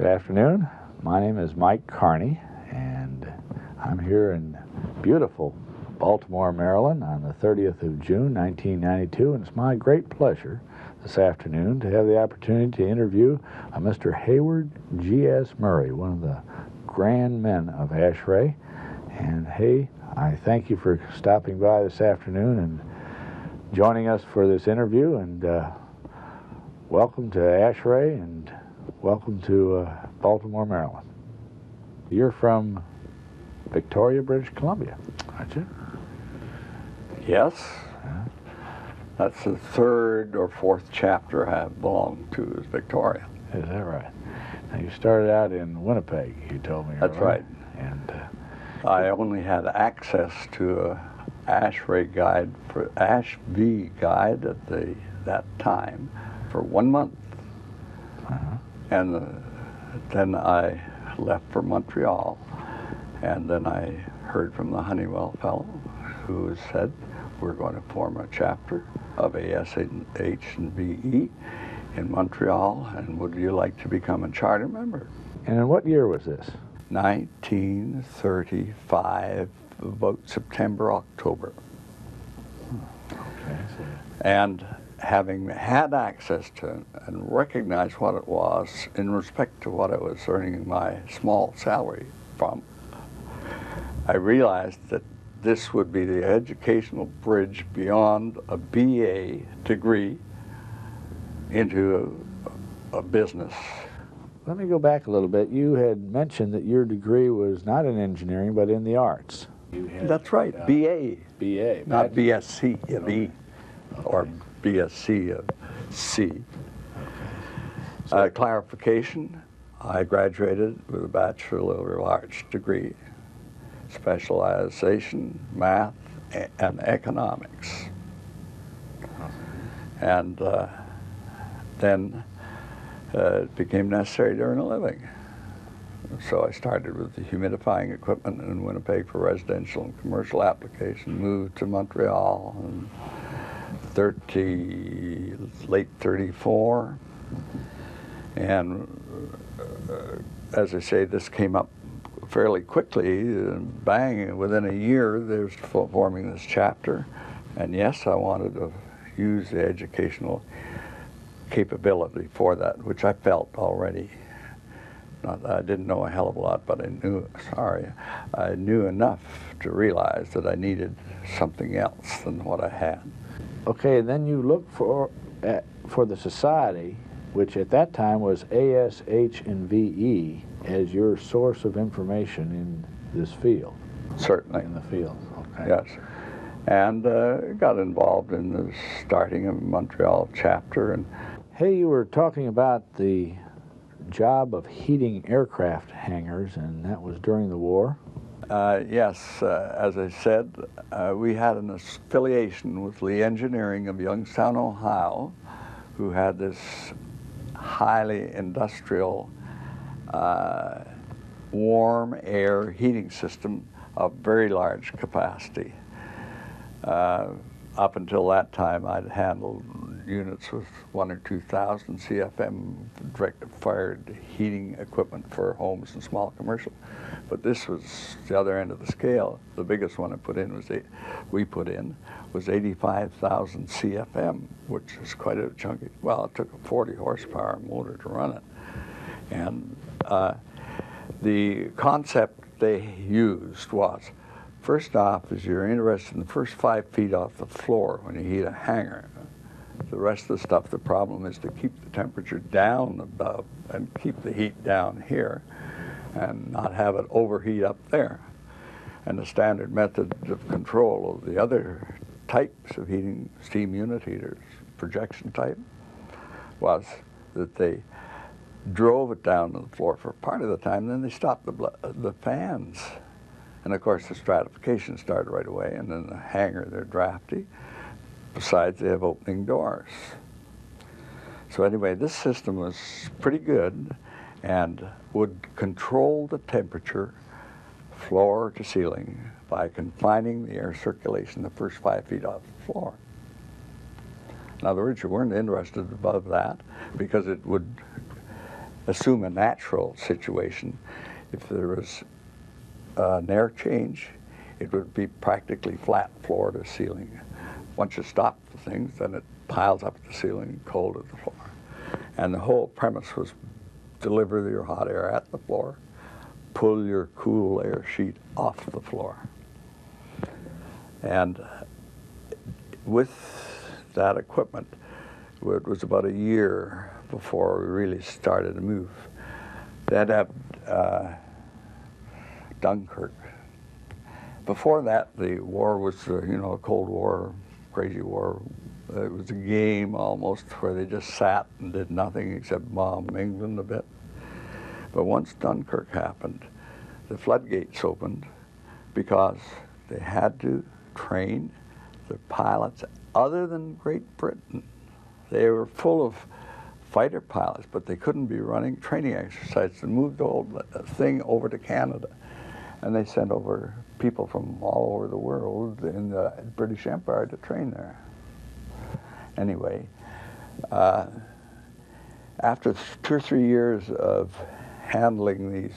Good afternoon. My name is Mike Carney, and I'm here in beautiful Baltimore, Maryland on the 30th of June, 1992, and it's my great pleasure this afternoon to have the opportunity to interview uh, Mr. Hayward G.S. Murray, one of the grand men of ASHRAE. And hey, I thank you for stopping by this afternoon and joining us for this interview. And uh, welcome to ASHRAE and welcome to uh, Baltimore, Maryland. You're from Victoria, British Columbia, aren't you? Yes. That's the third or fourth chapter I have belonged to is Victoria. Is that right? Now you started out in Winnipeg, you told me. That's earlier, right. And uh, I only had access to a ASHRAE guide for Ash V guide at the that time for one month, uh-huh. And uh, then I left for Montreal, and then I heard from the Honeywell fellow who said we're going to form a chapter of ASH and VE in Montreal, and would you like to become a charter member? and in what year was this? 1935, about September, October. Okay, so And having had access to and recognized what it was in respect to what I was earning my small salary from, I realized that this would be the educational bridge beyond a BA degree into a, a business. Let me go back a little bit. You had mentioned that your degree was not in engineering, but in the arts. You had, That's right, uh, BA, BA. not BSc, yeah, B, or BSc of C. Uh, clarification, I graduated with a Bachelor of Arts degree, specialization, math, and economics. And uh, then uh, it became necessary to earn a living. So I started with the humidifying equipment in Winnipeg for residential and commercial application, moved to Montreal in 30, late 34. And uh, as I say, this came up fairly quickly, and bang, within a year, there's fo- forming this chapter. And yes, I wanted to use the educational capability for that, which I felt already. Not I didn't know a hell of a lot, but I knew, sorry, I knew enough to realize that I needed something else than what I had. Okay, and then you look for uh, for the society, which at that time was ASH and VE, as your source of information in this field, Certainly. in the field. Okay. Yes. And uh, got involved in the starting of Montreal chapter. And Hey, you were talking about the job of heating aircraft hangars, and that was during the war. Uh, yes, uh, as I said, uh, we had an affiliation with Lee Engineering of Youngstown, Ohio, who had this highly industrial uh, warm air heating system of very large capacity. Uh, up until that time, I'd handled units with one or 2,000 CFM direct fired heating equipment for homes and small commercial. But this was the other end of the scale. The biggest one I put in was eight, we put in was 85,000 CFM, which is quite a chunky. Well, it took a 40 horsepower motor to run it, and uh, the concept they used was first off is you're interested in the first five feet off the floor when you heat a hanger. The rest of the stuff, the problem is to keep the temperature down above and keep the heat down here and not have it overheat up there. And the standard method of control of the other types of heating steam unit heaters, projection type, was that they drove it down to the floor for part of the time, then they stopped the, the fans. And of course, the stratification started right away, and then the hangar, they're drafty. Besides, they have opening doors. So anyway, this system was pretty good and would control the temperature floor to ceiling by confining the air circulation the first five feet off the floor. In other words, you weren't interested above that because it would assume a natural situation. If there was an air change, it would be practically flat floor to ceiling. Once you stop the things, then it piles up at the ceiling, cold at the floor. And the whole premise was deliver your hot air at the floor, pull your cool air sheet off the floor. And with that equipment, it was about a year before we really started to move. That had uh, Dunkirk. Before that, the war was, uh, you know, a Cold War, crazy war. It was a game almost where they just sat and did nothing except bomb England a bit. But once Dunkirk happened, the floodgates opened because they had to train the pilots other than Great Britain. They were full of fighter pilots, but they couldn't be running training exercises and moved the whole thing over to Canada. And they sent over people from all over the world in the British Empire to train there. Anyway, uh, after two or three years of handling these,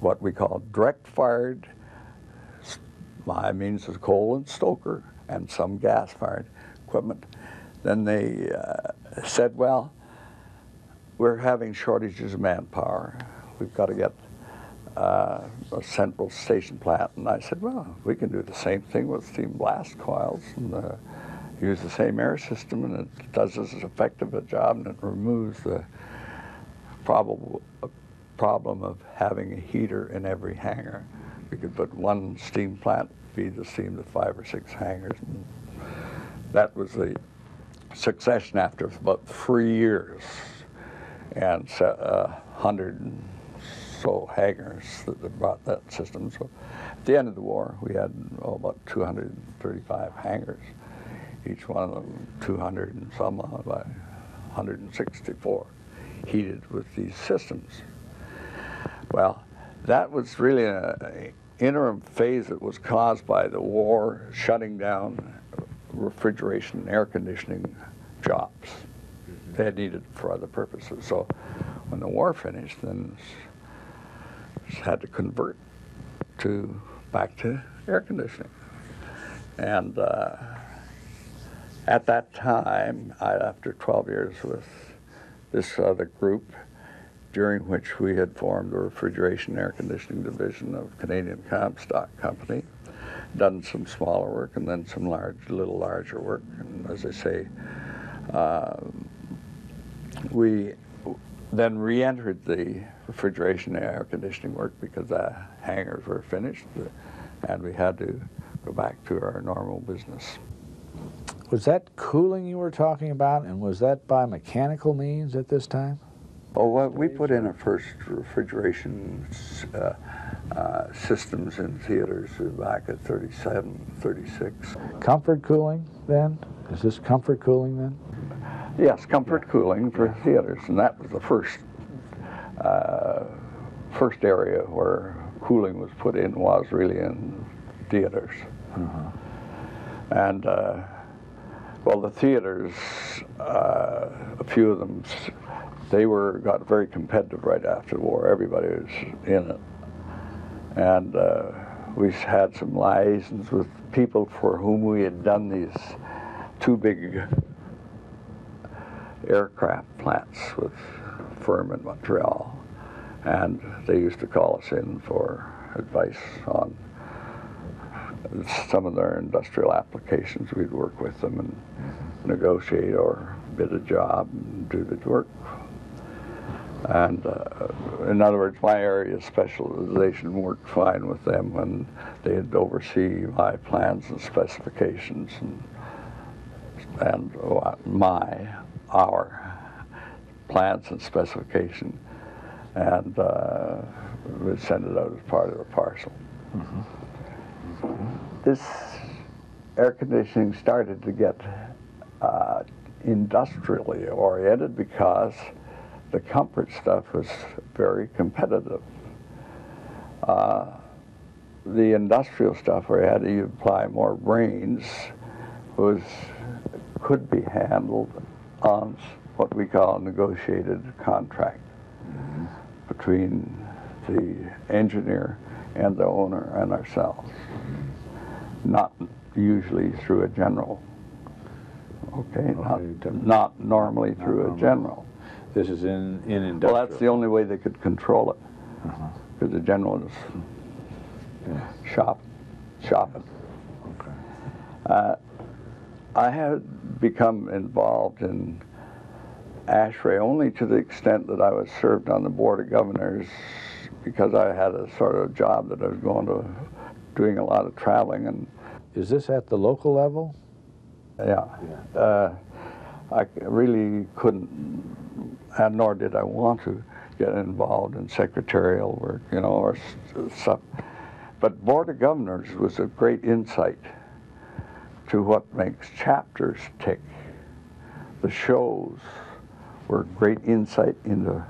what we call direct fired, by means of coal and stoker, and some gas fired equipment, then they uh, said, well, we're having shortages of manpower. We've got to get uh, a central station plant. And I said, well, we can do the same thing with steam blast coils and uh, use the same air system, and it does as effective a job, and it removes the probable problem of having a heater in every hangar. We could put one steam plant, feed the steam to five or six hangars. And that was the succession after about three years and uh, hundred and so hangars that brought that system. So at the end of the war, we had oh, about 235 hangars, each one of them 200 and some by 164 heated with these systems. Well, that was really an interim phase that was caused by the war shutting down refrigeration and air conditioning jobs. They had needed for other purposes. So when the war finished, then had to convert to back to air conditioning. And uh, at that time, I, after 12 years with this other group, during which we had formed the refrigeration air conditioning division of Canadian Comstock Company, done some smaller work and then some large, little larger work. And as I say, uh, we then re-entered the refrigeration and air conditioning work because the hangars were finished and we had to go back to our normal business. Was that cooling you were talking about and was that by mechanical means at this time? Oh, well, we put in our first refrigeration uh, uh, systems in theaters back at 37, 36. Comfort cooling then? Is this comfort cooling then? Yes, comfort yeah. cooling for yeah. theaters, and that was the first uh, first area where cooling was put in was really in theaters. Uh-huh. And uh, well, the theaters, uh, a few of them, they were got very competitive right after the war. Everybody was in it, and uh, we had some liaisons with people for whom we had done these two big aircraft plants with firm in Montreal. And they used to call us in for advice on some of their industrial applications. We'd work with them and negotiate or bid a job and do the work. And uh, in other words, my area of specialization worked fine with them when they'd oversee my plans and specifications and, and uh, my our plans and specification, and uh, we send it out as part of the parcel. Mm -hmm. This air conditioning started to get uh, industrially oriented because the comfort stuff was very competitive. Uh, the industrial stuff where you had to apply more brains was could be handled on what we call a negotiated contract. between the engineer and the owner and ourselves. Not usually through a general. Okay, not, Okay. not normally Not through a general. This is in, in industrial. Well, that's the only way they could control it, Uh-huh. because the general is Yeah. shop, shopping. Okay. Uh, I had become involved in ASHRAE only to the extent that I was served on the Board of Governors because I had a sort of job that I was going to, doing a lot of traveling and, Is this at the local level? yeah. Uh, I really couldn't, and nor did I want to, get involved in secretarial work, you know, or stuff. But Board of Governors was a great insight to what makes chapters tick. The shows were great insight into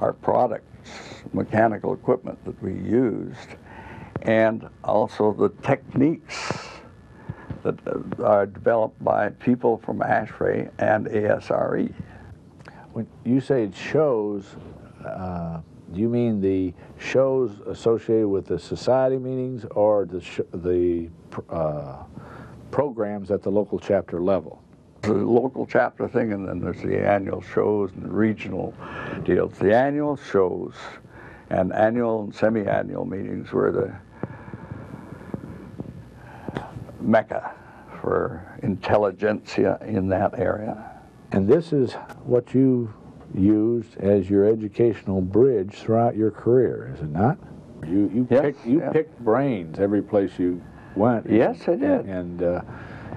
our products, mechanical equipment that we used, and also the techniques that uh, are developed by people from ASHRAE and ASRE. When you say it shows, uh, do you mean the shows associated with the society meetings or the the uh, programs at the local chapter level? The local chapter thing, and then there's the annual shows and the regional deals. The annual shows and annual and semi-annual meetings were the mecca for intelligentsia in that area. And this is what you used as your educational bridge throughout your career, is it not? You you Yes, picked you yeah. picked brains every place you went. Yes, I did. And uh,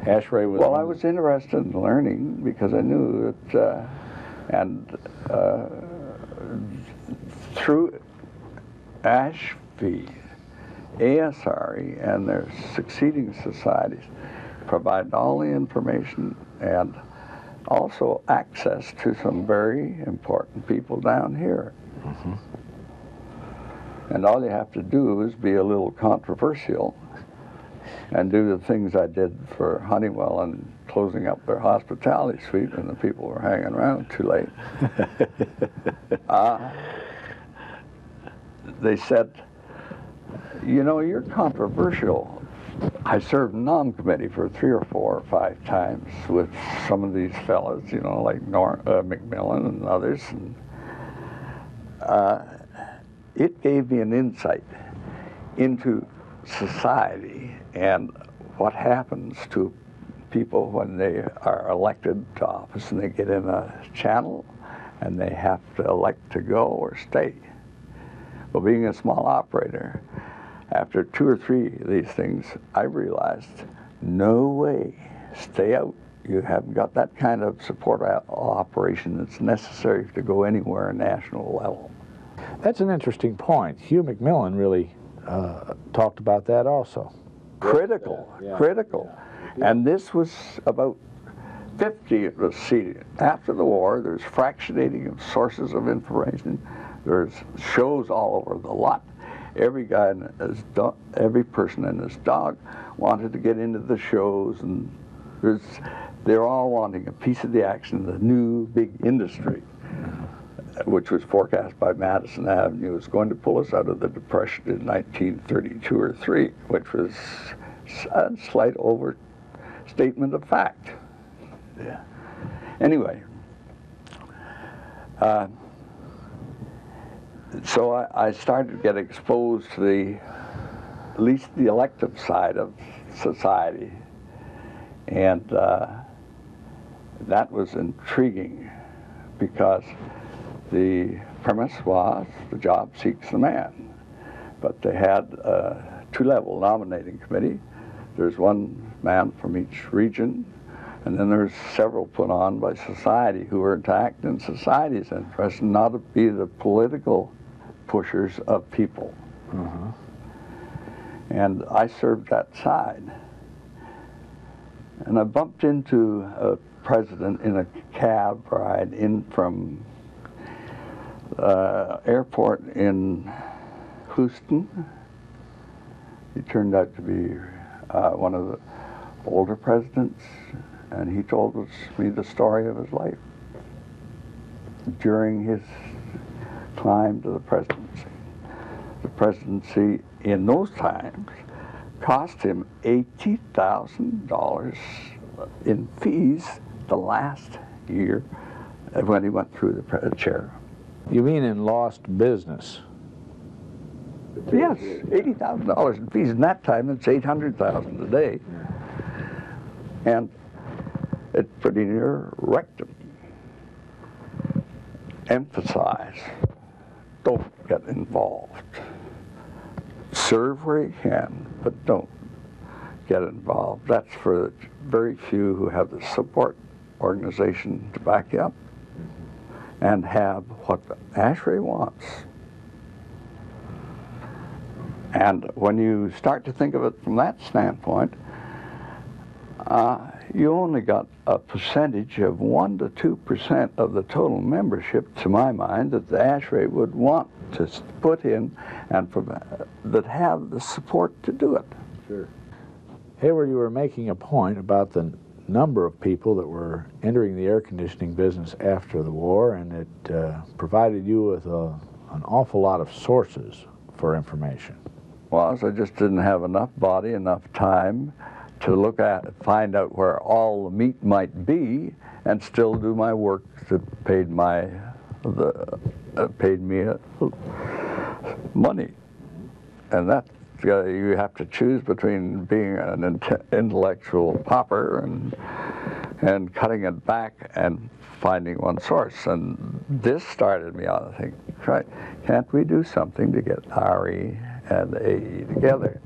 ASHRAE was. Well, I was interested in learning because I knew that, uh, and uh, through ASHV, ASRE, and their succeeding societies provided all the information and also access to some very important people down here. And all you have to do is be a little controversial and do the things I did for Honeywell and closing up their hospitality suite when the people were hanging around too late. uh, they said, you know, you're controversial. I served NOM committee for three or four or five times with some of these fellas, you know, like Nor- uh, McMillan and others. And, uh, it gave me an insight into society and what happens to people when they are elected to office and they get in a channel and they have to elect to go or stay. Well, being a small operator, after two or three of these things, I realized no way, stay out. You haven't got that kind of support operation that's necessary to go anywhere national level. That's an interesting point. Hugh McMillan really uh, talked about that also. critical, Yeah, yeah, critical. And this was about 50 it was seated. After the war, there's fractionating of sources of information. There's shows all over the lot. Every guy and his do- every person and his dog wanted to get into the shows, and there's they're all wanting a piece of the action, the new big industry which was forecast by Madison Avenue, was going to pull us out of the Depression in 1932 or 3, which was a slight overstatement of fact. Yeah. Anyway, uh, so I, I started to get exposed to the, at least the elective side of society. And uh, that was intriguing because the premise was the job seeks the man. But they had a two-level nominating committee. There's one man from each region, and then there's several put on by society who are to act in society's interest, not to be the political pushers of people. Uh-huh. And I served that side. And I bumped into a president in a cab ride in from uh, airport in Houston. He turned out to be uh, one of the older presidents, and he told us, me the story of his life during his climb to the presidency. The presidency in those times cost him $80,000 in fees the last year when he went through the chair. You mean in lost business? Yes, eighty thousand dollars in fees. In that time, it's eight hundred thousand a day, and it pretty near wrecked him. Emphasize: don't get involved. Serve where you can, but don't get involved. That's for very few who have the support organization to back you up and have what ASHRAE wants. And when you start to think of it from that standpoint, uh, you only got a percentage of 1 to 2 percent of the total membership, to my mind, that the ASHRAE would want to put in and that have the support to do it. Sure. Hayward, you were making a point about the number of people that were entering the air conditioning business after the war, and it uh, provided you with a, an awful lot of sources for information. Was I just didn't have enough body, enough time to look at, find out where all the meat might be, and still do my work that paid my, the, uh, paid me uh, money, and that you have to choose between being an intellectual pauper and and cutting it back and finding one source. And this started me on to think, right, can't we do something to get RE and AE together?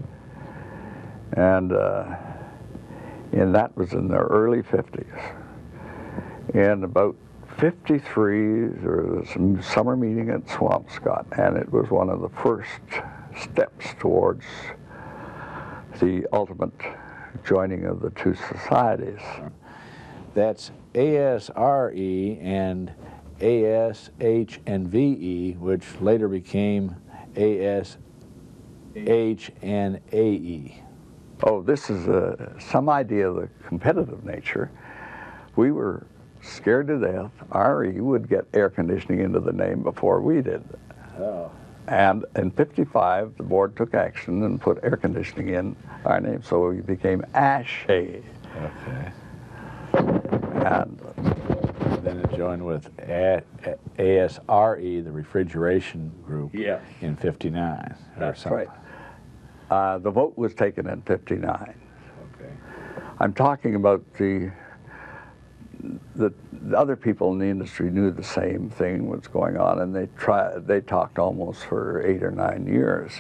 And uh, and that was in the early 50s. In about 53, there was a summer meeting at Swampscott, and it was one of the first steps towards the ultimate joining of the two societies. That's ASRE and ASH and VE, which later became ASH and AE. Oh, this is a, some idea of the competitive nature. We were scared to death RE would get air conditioning into the name before we did. Oh. And in 55, the board took action and put air conditioning in our name, so we became ASHE. Okay. And then it joined with A ASRE, the refrigeration group, yes. in 59. That's right. Uh, the vote was taken in 59. Okay. I'm talking about the the, the, other people in the industry knew the same thing was going on, and they tried. They talked almost for eight or nine years.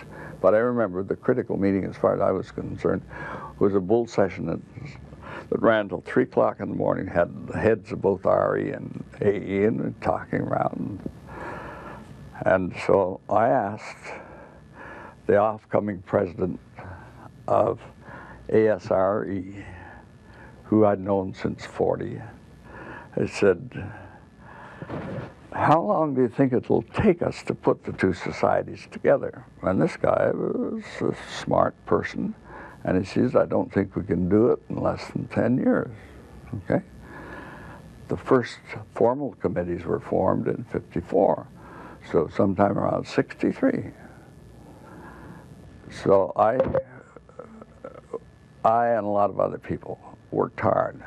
But I remember the critical meeting, as far as I was concerned, was a bull session that, that ran till three o'clock in the morning. Had the heads of both RE and AE and talking around, and so I asked the off-coming president of ASRE, who I'd known since 40 I said, how long do you think it'll take us to put the two societies together? And this guy was a smart person, and he says, I don't think we can do it in less than 10 years, okay? The first formal committees were formed in 54, so sometime around 63. So I, I and a lot of other people worked hard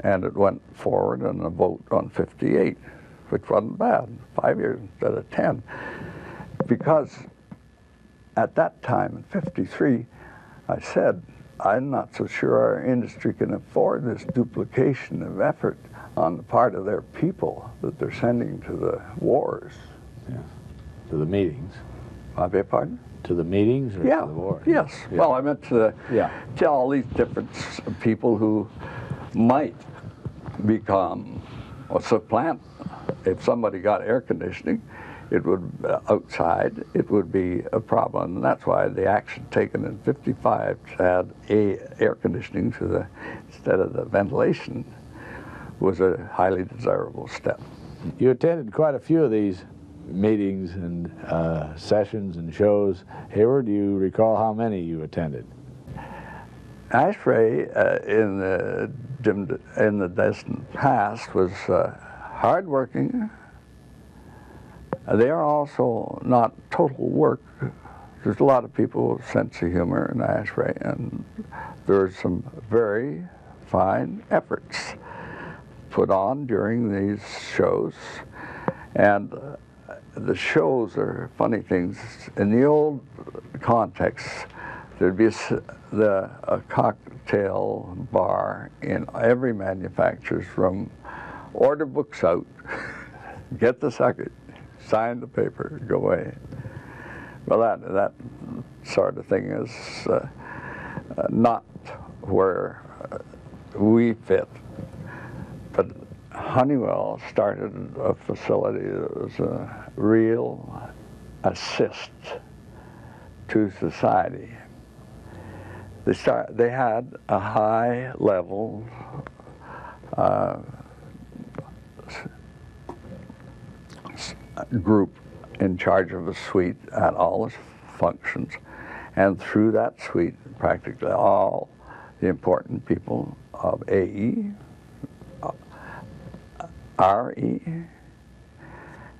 and it went forward in a vote on 58, which wasn't bad, five years instead of 10. Because at that time, in 53, I said, I'm not so sure our industry can afford this duplication of effort on the part of their people that they're sending to the wars. Yeah. To the meetings. I beg your pardon? To the meetings or yeah. to the war? Yes. Yeah. Well, I meant to yeah. tell all these different people who might become or supplant. If somebody got air conditioning it would uh, outside it would be a problem. And that's why the action taken in 55 to add a air conditioning to the instead of the ventilation was a highly desirable step. You attended quite a few of these meetings and uh, sessions and shows. Hayward do you recall how many you attended ASHRAE uh, in the in the distant past was uh, hardworking, They are also not total work. There's a lot of people with sense of humor in ASHRAE, and there's some very fine efforts put on during these shows. And uh, the shows are funny things. In the old context, there'd be a, the, a cocktail bar in every manufacturer's room. Order books out, get the sucker, sign the paper, go away. Well, that, that sort of thing is uh, uh, not where uh, we fit. But Honeywell started a facility that was a real assist to society. They, start, they had a high level uh, group in charge of a suite at all its functions. And through that suite, practically all the important people of AE, uh, RE,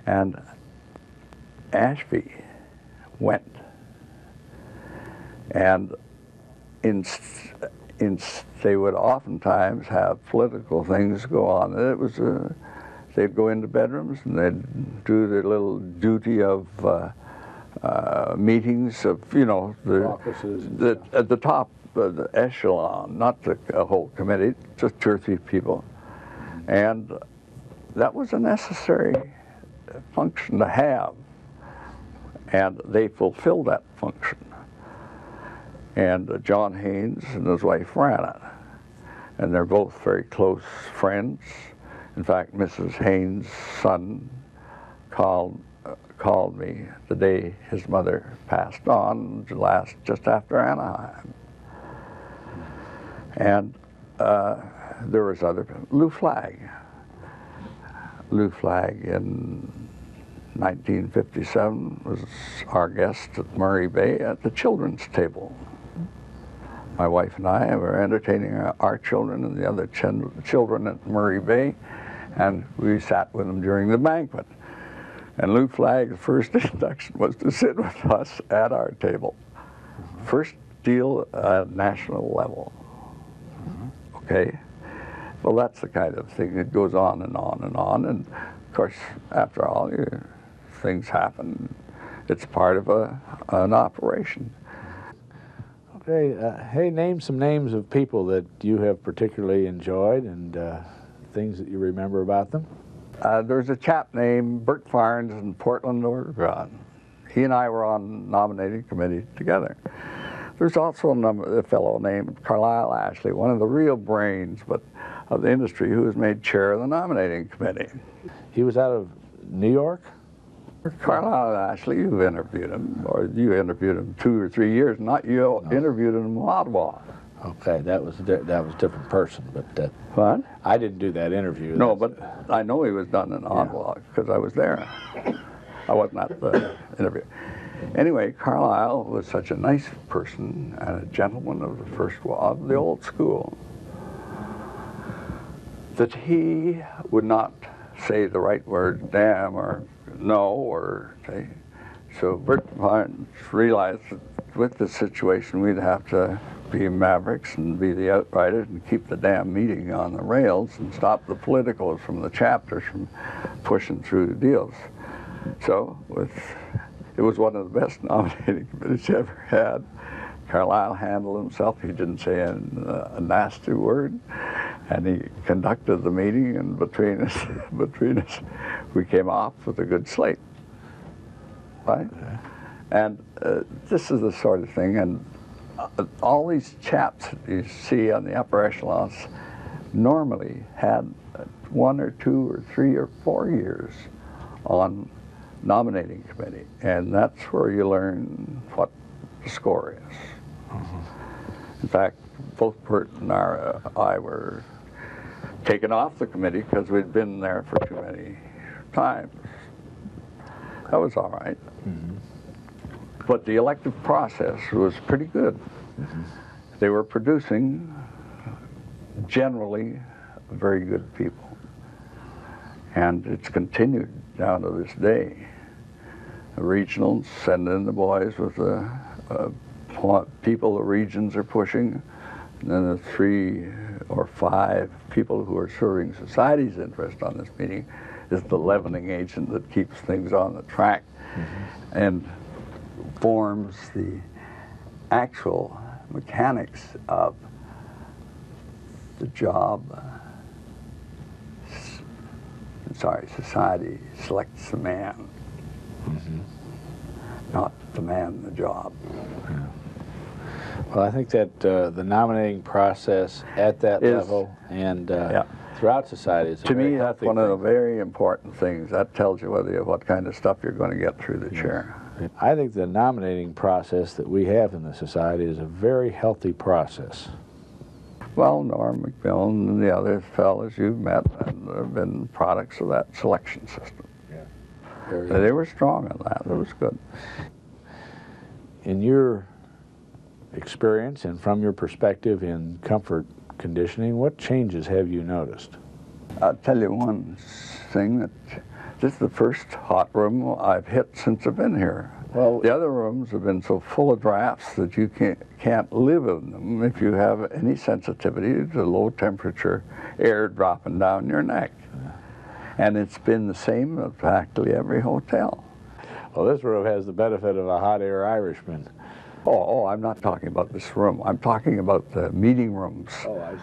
and Ashby went. And in, in, they would oftentimes have political things go on. It was a, they'd go into bedrooms and they'd do their little duty of uh, uh, meetings of, you know, the, the at the top of the echelon, not the a whole committee, just two or three people. And that was a necessary function to have. And they fulfilled that function. And uh, John Haynes and his wife ran. And they're both very close friends. In fact, Mrs. Haynes' son called uh, called me the day his mother passed on, last just after Anaheim. And uh, there was other Lou Flagg. Lou Flagg in 1957 was our guest at Murray Bay at the children's table. My wife and I were entertaining our, children and the other chen- children at Murray Bay, and we sat with them during the banquet. And Lou Flagg's first introduction was to sit with us at our table. First deal at national level. Okay? Well, that's the kind of thing that goes on and on and on. And of course, after all, you, things happen. It's part of a, an operation. Okay, uh, hey, name some names of people that you have particularly enjoyed and uh, things that you remember about them. Uh, there's a chap named Bert Farnes in Portland, Oregon. He and I were on nominating committee together. There's also a, number, a fellow named Carlyle Ashley, one of the real brains but of the industry, who was made chair of the nominating committee. He was out of New York. Carlyle Ashley, you interviewed him, or you interviewed him two or three years, not you interviewed him in Ottawa. Okay, that was di- that was a different person, but uh, What? I didn't do that interview. No, That's- but I know he was done in Ottawa because I was there. I wasn't at the interview. Anyway, Carlyle was such a nice person and a gentleman of the first of the old school that he would not say the right word damn or no or say. So Bert realized that with the situation we'd have to be mavericks and be the outriders and keep the damn meeting on the rails and stop the politicals from the chapters from pushing through the deals. So with it was one of the best nominating committees ever had. Carlyle handled himself. He didn't say a, a nasty word, and he conducted the meeting. And between us, between us, we came off with a good slate. Right? And uh, this is the sort of thing. And uh, all these chaps that you see on the upper echelons normally had one or two or three or four years on nominating committee, and that's where you learn what the score is. In fact, both Bert and I were taken off the committee because we'd been there for too many times. That was all right. But the elective process was pretty good. They were producing generally very good people. And it's continued down to this day. the regionals send in the boys with the uh, people the regions are pushing, and then the three or five people who are serving society's interest on this meeting is the leavening agent that keeps things on the track and forms the actual mechanics of the job. uh, Sorry, society selects the man, not the man the job. Well, I think that uh, the nominating process at that Is- level and uh, Yeah. throughout society is a To me, that's one of the very important things. That tells you whether you, what kind of stuff you're going to get through the chair. I think the nominating process that we have in the society is a very healthy process. Well, Norm McMillan and the other fellows you've met and have been products of that selection system. Very- They were strong on that. It was good. In your experience and from your perspective in comfort conditioning, what changes have you noticed? I'll tell you one thing that this is the first hot room I've hit since I've been here. Well, The other rooms have been so full of drafts that you can't, can't live in them if you have any sensitivity to low temperature air dropping down your neck. And it's been the same at practically every hotel. well, this room has the benefit of a hot air Irishman. Oh, oh, I'm not talking about this room. I'm talking about the meeting rooms. Oh, I see.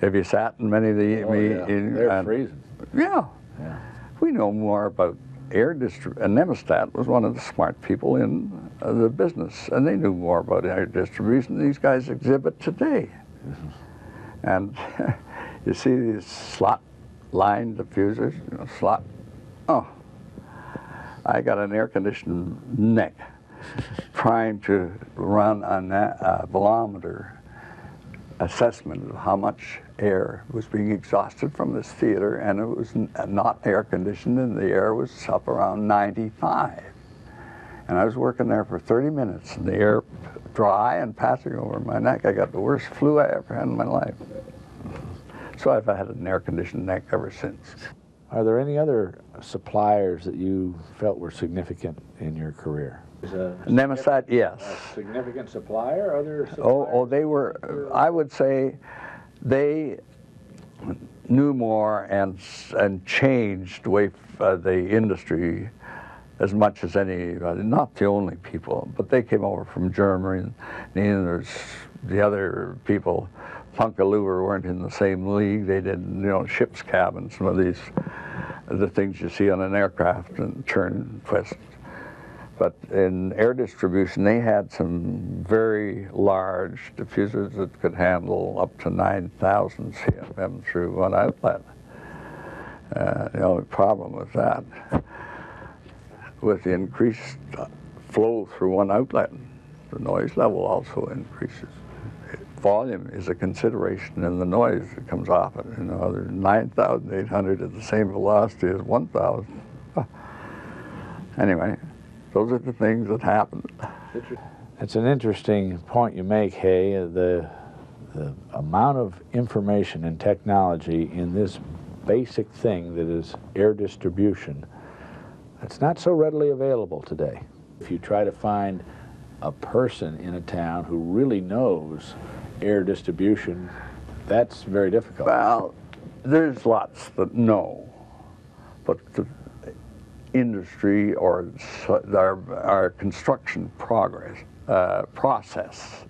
Have you sat in many of the Oh, yeah. in- They're freezing. Yeah. Yeah. We know more about air distribution. And Anemostat was one of the smart people in uh, the business, and they knew more about air distribution than these guys exhibit today. And you see these slot line diffusers, you know, slot. Oh, I got an air conditioned neck trying to run a a uh, barometer assessment of how much air was being exhausted from this theater, and it was n- uh, not air conditioned, and the air was up around 95. And I was working there for 30 minutes, and the air dry and passing over my neck. I got the worst flu I ever had in my life. So I've had an air conditioned neck ever since. Are there any other suppliers that you felt were significant in your career? Anemostat, yes. significant supplier? Other Oh, oh, they were. I would say they knew more and and changed the way uh, the industry as much as any. Not the only people, but they came over from Germany. And there's the other people. Punkah Louvre weren't in the same league. They did, you know, ship's cabins, some of these, the things you see on an aircraft and turn and twist. But in air distribution, they had some very large diffusers that could handle up to 9,000 CFM through one outlet. Uh, the only problem with that, with the increased flow through one outlet, the noise level also increases. Volume is a consideration in the noise that comes off it. You know, there's 9,800 at the same velocity as 1,000. Anyway, those are the things that happen. It's an interesting point you make, Hay. The, the amount of information and technology in this basic thing that is air distribution, it's not so readily available today. If you try to find a person in a town who really knows air distribution, that's very difficult. Well, there's lots that know, but the industry or our, our construction progress uh, process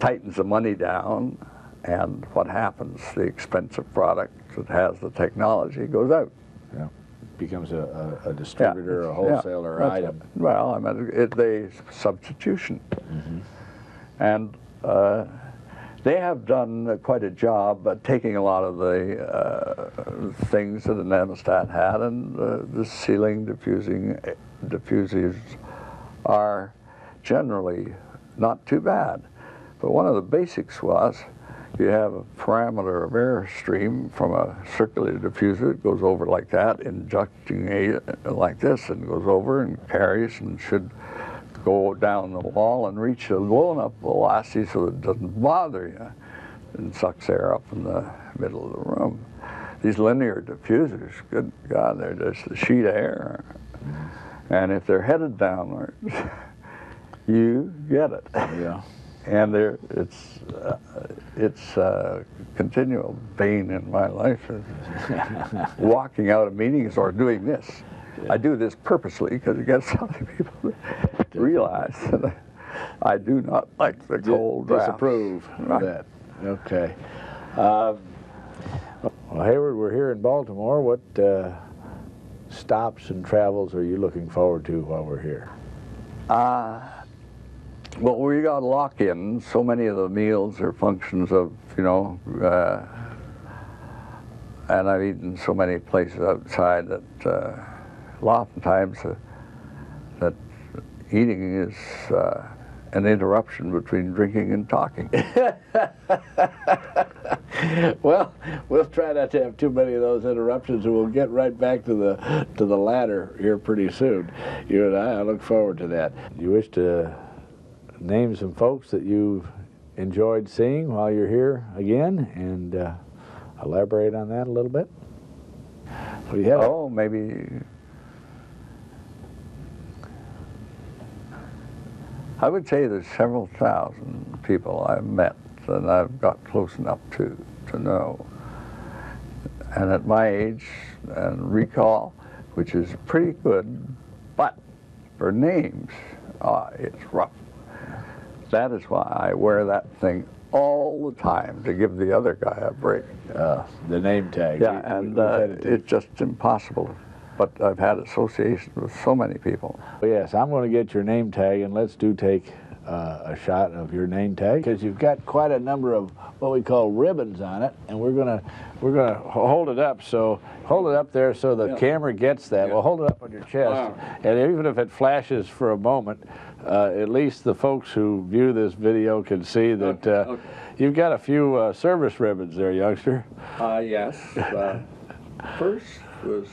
tightens the money down, and what happens? The expensive product that has the technology goes out. becomes a, a, a distributor, a wholesaler that's item. it. Well, I mean, it, they substitution, Mm-hmm. and uh, they have done quite a job at taking a lot of the uh, things that the Anemostat had, and uh, the ceiling diffusing diffusers are generally not too bad. But one of the basics was you have a parameter of air stream from a circular diffuser. It goes over like that, injecting a like this, and goes over and carries and should go down the wall and reach a low enough velocity so it doesn't bother you and sucks air up in the middle of the room. These linear diffusers, good God, they're just a sheet of air. And if they're headed downward, you get it. Yeah. And there, it's uh, it's a continual bane in my life, walking out of meetings or doing this. I do this purposely because it gets other people to realize that I do not like the cold drafts. Disapprove of Right. that. Okay. Um, well, Hayward, we're here in Baltimore. What uh, stops and travels are you looking forward to while we're here? Uh, well, we got lock-in. So many of the meals are functions of, you know, uh, and I've eaten so many places outside that uh, oftentimes uh, that eating is uh, an interruption between drinking and talking. well, we'll try not to have too many of those interruptions, and we'll get right back to the to the latter here pretty soon. You and I, I look forward to that. You wish to name some folks that you've enjoyed seeing while you're here again, and uh, elaborate on that a little bit. Well, you had a- oh, maybe. I would say there's several thousand people I've met that I've got close enough to to know. And at my age and recall, which is pretty good, but for names, ah, it's rough. That is why I wear that thing all the time to give the other guy a break. uh, the name tag. Yeah, and uh, had it too. it's just impossible. But I've had associations with so many people. Well, yes, I'm going to get your name tag, and let's do take uh, a shot of your name tag because you've got quite a number of what we call ribbons on it, and we're gonna we're gonna hold it up. So hold it up there so the Yeah. camera gets that. Yeah. Well, hold it up on your chest, Wow. and even if it flashes for a moment, uh, at least the folks who view this video can see that uh, okay. you've got a few uh, service ribbons there, youngster. Uh, yes. Uh, first was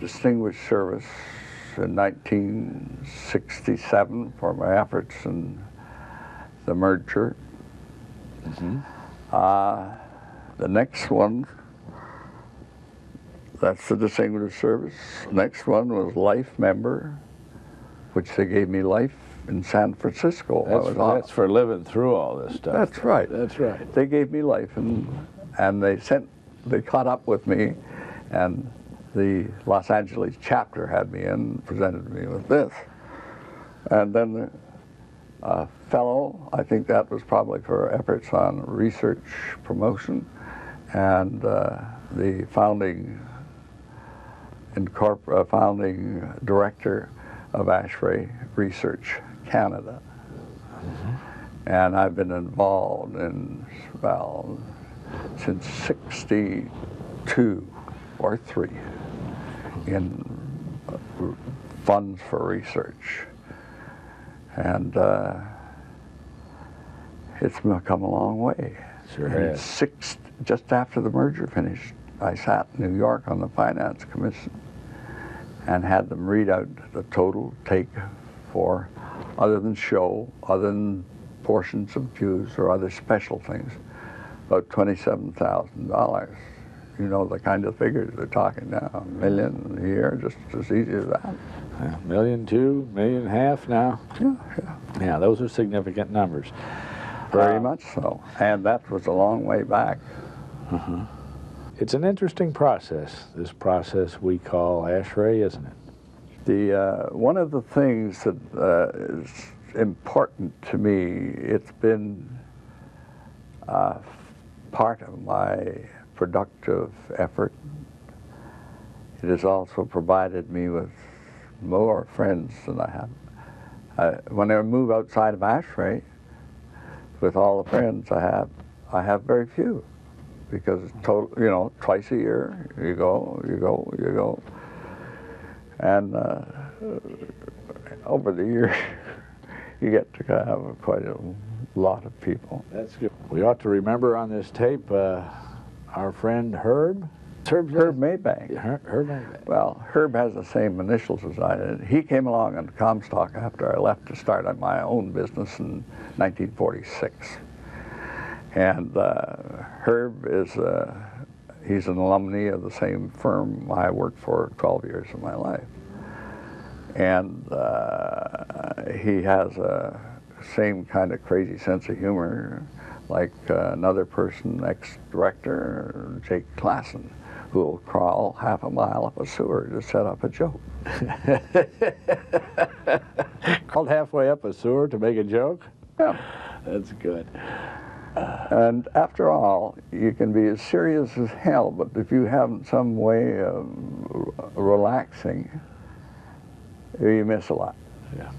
Distinguished Service in 1967 for my efforts in the merger. Uh, the next one, that's the Distinguished Service. Next one was Life Member, which they gave me life in San Francisco. That's, on- that's for living through all this stuff. That's right. That's right. they gave me life and and they sent they caught up with me and the Los Angeles chapter had me in presented me with this. And then the uh, fellow I think that was probably for efforts on research promotion and uh, the founding uh, founding director of ASHRAE Research Canada. And I've been involved in well since '62 or three in funds for research, and uh, it's come a long way. Sure And. Six just after the merger finished, I sat in New York on the Finance Commission and had them read out the total take for, other than show, other than portions of dues or other special things, about twenty-seven thousand dollars. You know the kind of figures they're talking now, a million a year, just as easy as that. Yeah, million two, million and a half now. Yeah, yeah. Yeah, those are significant numbers. Very Uh, much so. And that was a long way back. Uh -huh. It's an interesting process, this process we call ASHRAE, isn't it? The uh, one of the things that uh, is important to me, it's been uh, part of my productive effort. It has also provided me with more friends than I have. Uh, when I move outside of ASHRAE, with all the friends I have, I have very few because total, you know, twice a year you go, you go, you go, and uh, over the years you get to have quite a lot of people. That's good. We ought to remember on this tape uh, our friend Herb. Herb, Herb Maybank. Herb, Herb Maybank. Well, Herb has the same initials as I did. He came along on Comstock after I left to start on my own business in 1946. And uh, Herb is, uh, he's an alumni of the same firm I worked for 12 years of my life. and uh, he has a same kind of crazy sense of humor like uh, another person, ex-director Jake Klassen, who will crawl half a mile up a sewer to set up a joke. Crawled halfway up a sewer to make a joke? Yeah. That's good. And after all, you can be as serious as hell, but if you haven't some way of relaxing, you miss a lot. Yeah.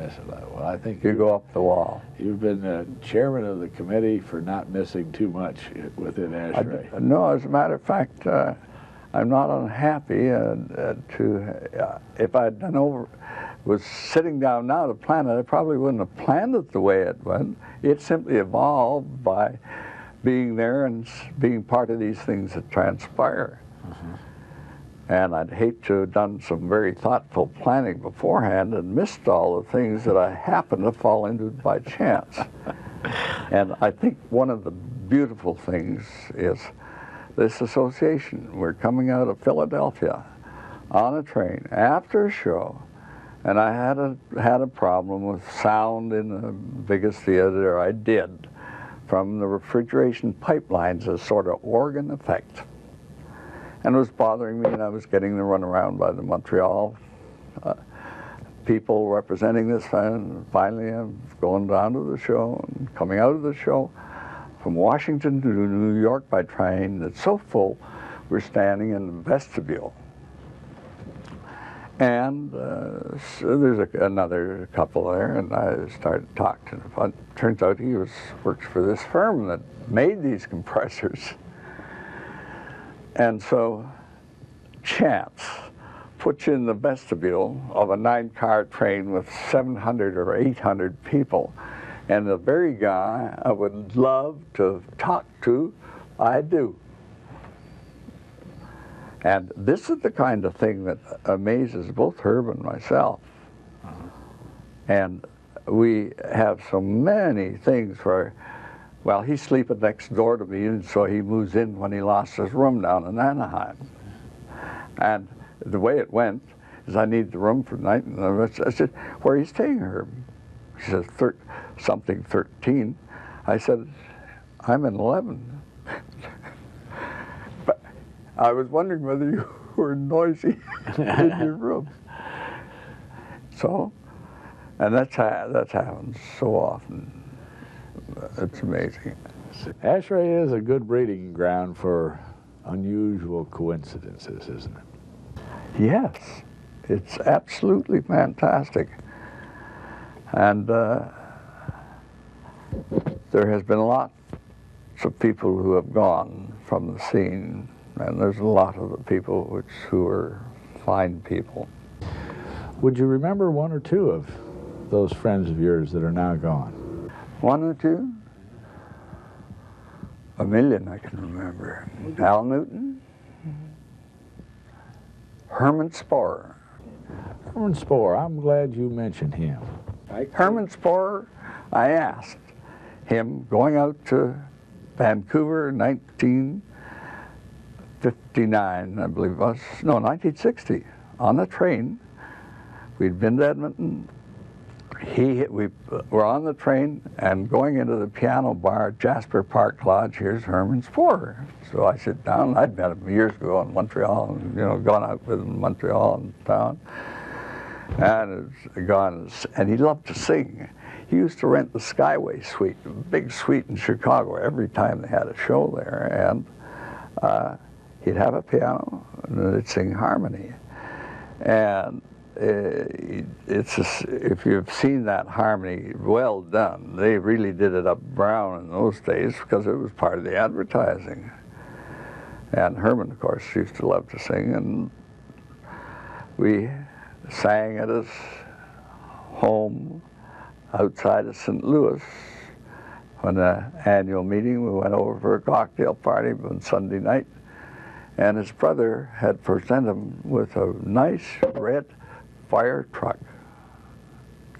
You miss a lot. Well, I think You go up the wall. You've been the chairman of the committee for not missing too much within I, no, as a matter of fact, uh, I'm not unhappy uh, uh, to, uh, if I'd done over, was sitting down now to plan it, I probably wouldn't have planned it the way it went. It simply evolved by being there and being part of these things that transpire. And I'd hate to have done some very thoughtful planning beforehand and missed all the things that I happened to fall into by chance. and I think one of the beautiful things is this association. We're coming out of Philadelphia on a train after a show, and I had a had a problem with sound in the biggest theater I did from the refrigeration pipelines, a sort of organ effect. And it was bothering me, and I was getting the runaround by the Montreal uh, people representing this. And finally, I'm going down to the show and coming out of the show from Washington to New York by train that's so full, we're standing in the vestibule. And uh, so there's a, another couple there, and I started talking to him. Turns out he was works for this firm that made these compressors. And so, chance puts you in the vestibule of a nine-car train with 700 or 800 people, and the very guy I would love to talk to, I do. And this is the kind of thing that amazes both Herb and myself. Uh-huh. And we have so many things where, well, he's sleeping next door to me, and so he moves in when he lost his room down in Anaheim. And the way it went is I need the room for the night, and I said, where are you staying, Herb? He says, Thir- something 13. I said, I'm in 11. but I was wondering whether you were noisy in your room. So, and that's, ha- that's happens so often. It's amazing. ASHRAE is a good breeding ground for unusual coincidences, isn't it? Yes, it's absolutely fantastic. And uh, there has been lots of people who have gone from the scene, and there's a lot of the people which who are fine people. Would you remember one or two of those friends of yours that are now gone? One or two? A million I can remember. Al Newton, Herman Spoehr. Herman Spoehr, I'm glad you mentioned him. Herman Spoehr, I asked him going out to Vancouver, in 1959, I believe it was. No, 1960, on the train. We'd been to Edmonton. He, we were on the train and going into the piano bar at Jasper Park Lodge. Here's Herman Spoehr. So I sit down. I'd met him years ago in Montreal, and, you know, gone out with him in Montreal and town and it's gone. And he loved to sing. He used to rent the Skyway Suite, a big suite in Chicago, every time they had a show there. And uh, he'd have a piano, and they'd sing harmony. And Uh, it's just, if you've seen that harmony, well done. They really did it up brown in those days because it was part of the advertising. And Herman, of course, used to love to sing, and we sang at his home outside of St. Louis. On the annual meeting, we went over for a cocktail party on Sunday night, and his brother had presented him with a nice red fire truck,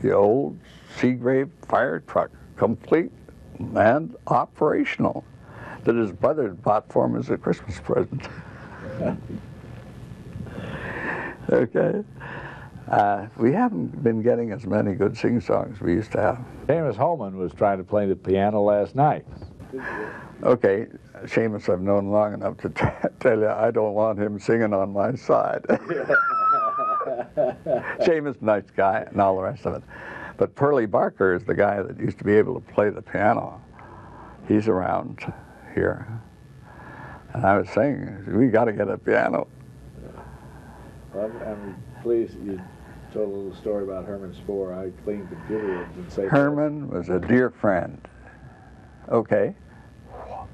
the old Seagrave fire truck, complete and operational, that his brother had bought for him as a Christmas present. okay. Uh, we haven't been getting as many good sing songs we used to have. Seamus Holman was trying to play the piano last night. Okay, Seamus, I've known long enough to t- tell you I don't want him singing on my side. Seamus, nice guy, and all the rest of it. But Pearlie Barker is the guy that used to be able to play the piano. He's around here. And I was saying, we got to get a piano. Well, I'm pleased you told a little story about Herman Spoehr. I cleaned the computer and say Herman was a dear friend. Okay.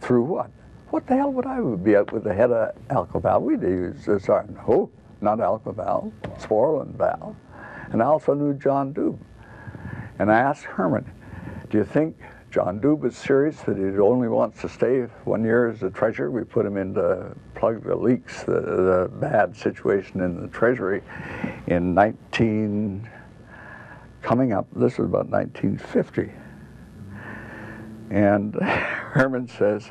Through what? What the hell would I be up with the head of Alcoval? We'd use this, uh, no, not Sporlan Valve. And I also knew John Doob. And I asked Herman, do you think John Doob is serious that he only wants to stay one year as a treasurer? We put him in to plug the leaks, the, the bad situation in the treasury in 19, coming up, this was about 1950. And Herman says,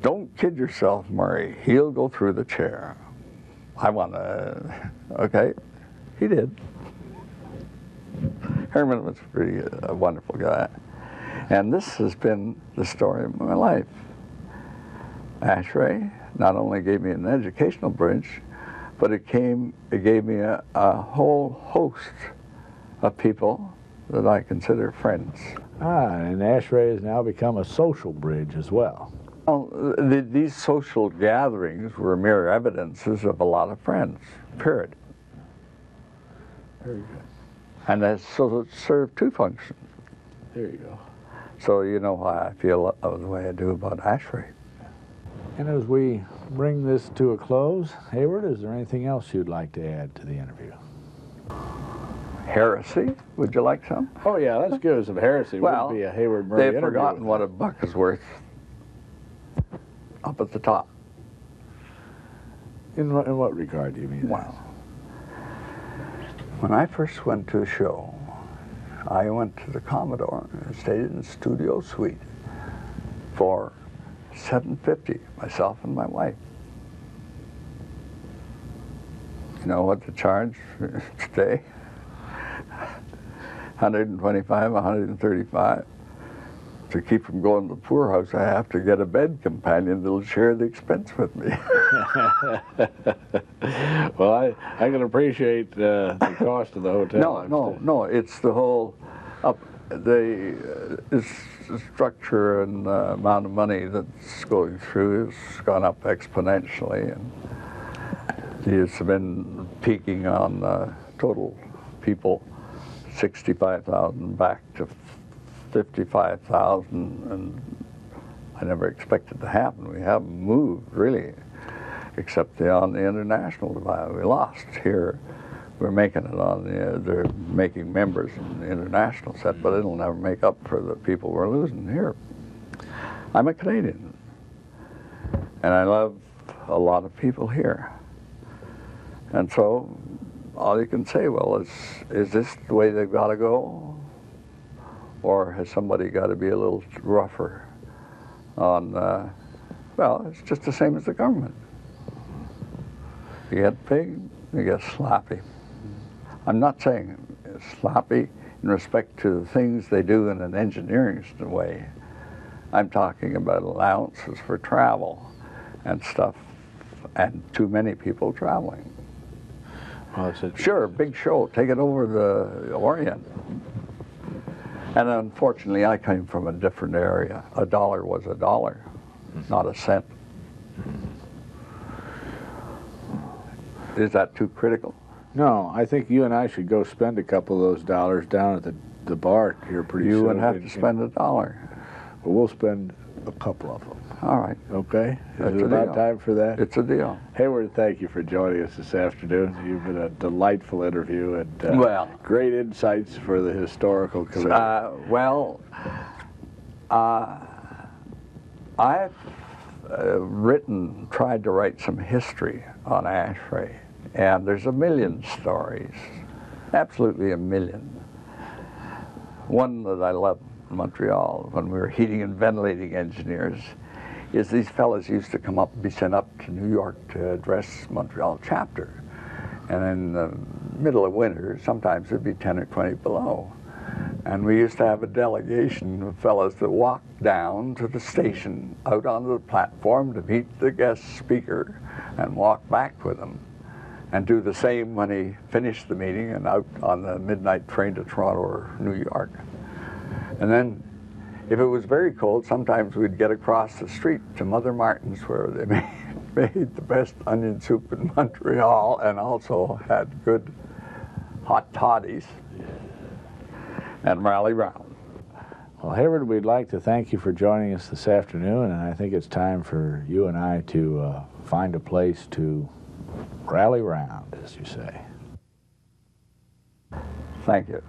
don't kid yourself, Murray. He'll go through the chair. I want to, okay. He did. Herman was pretty uh, a wonderful guy. And this has been the story of my life. ASHRAE not only gave me an educational bridge, but it came, it gave me a, a whole host of people that I consider friends. Ah, and ASHRAE has now become a social bridge as well. Well, the, these social gatherings were mere evidences of a lot of friends, period. Very good. And that so it served two functions. There you go. So you know why I feel the way I do about ASHRAE. And as we bring this to a close, Hayward, is there anything else you'd like to add to the interview? Heresy, would you like some? Oh yeah, let's give us some heresy. Well, Wouldn't be a Hayward Murray They've forgotten what a buck is worth up at the top. In what, in what regard do you mean? Wow. When I first went to a show, I went to the Commodore and stayed in the studio suite for 750, myself and my wife. You know what the charge today? 125, 135. To keep from going to the poorhouse, I have to get a bed companion that'll share the expense with me. well, I, I can appreciate uh, the cost of the hotel. No, I'm no, no. It's the whole up the uh, structure and uh, amount of money that's going through has gone up exponentially, and it's been peaking on uh, total people, sixty-five thousand back to fifty-five thousand, and I never expected to happen. We haven't moved really, except the, on the international divide. We lost here we're making it on the, they're making members in the international set, but it'll never make up for the people we're losing here. I'm a Canadian, and I love a lot of people here. And so, all you can say, well, is, is this the way they've got to go? Or has somebody got to be a little rougher on, uh, well, it's just the same as the government. You get big, you get sloppy. I'm not saying sloppy in respect to the things they do in an engineering way. I'm talking about allowances for travel and stuff, and too many people traveling. Well, Sure, big show, take it over the Orient. And unfortunately, I came from a different area. A dollar was a dollar, mm-hmm. not a cent. Mm-hmm. Is that too critical? No, I think you and I should go spend a couple of those dollars down at the, the bar here pretty You soon. You would have to spend a dollar. Well, we'll spend a couple of them. All right, Okay? That's Is it about deal. time for that? it's a deal. Hayward, thank you for joining us this afternoon. You've been a delightful interview and uh, Well. great insights for the historical committee. Uh, well, uh, I've uh, written, tried to write some history on ASHRAE, and there's a million stories, absolutely a million. One that I love Montreal, when we were heating and ventilating engineers, is these fellas used to come up, be sent up to New York to address Montreal chapter. And in the middle of winter, sometimes it'd be 10 or 20 below. And we used to have a delegation of fellows that walked down to the station out onto the platform to meet the guest speaker and walk back with him and do the same when he finished the meeting and out on the midnight train to Toronto or New York. And then if it was very cold, sometimes we'd get across the street to Mother Martin's where they made, made the best onion soup in Montreal and also had good hot toddies and rally round. Well, Hayward, we'd like to thank you for joining us this afternoon, and I think it's time for you and I to uh, find a place to rally round, as you say. Thank you.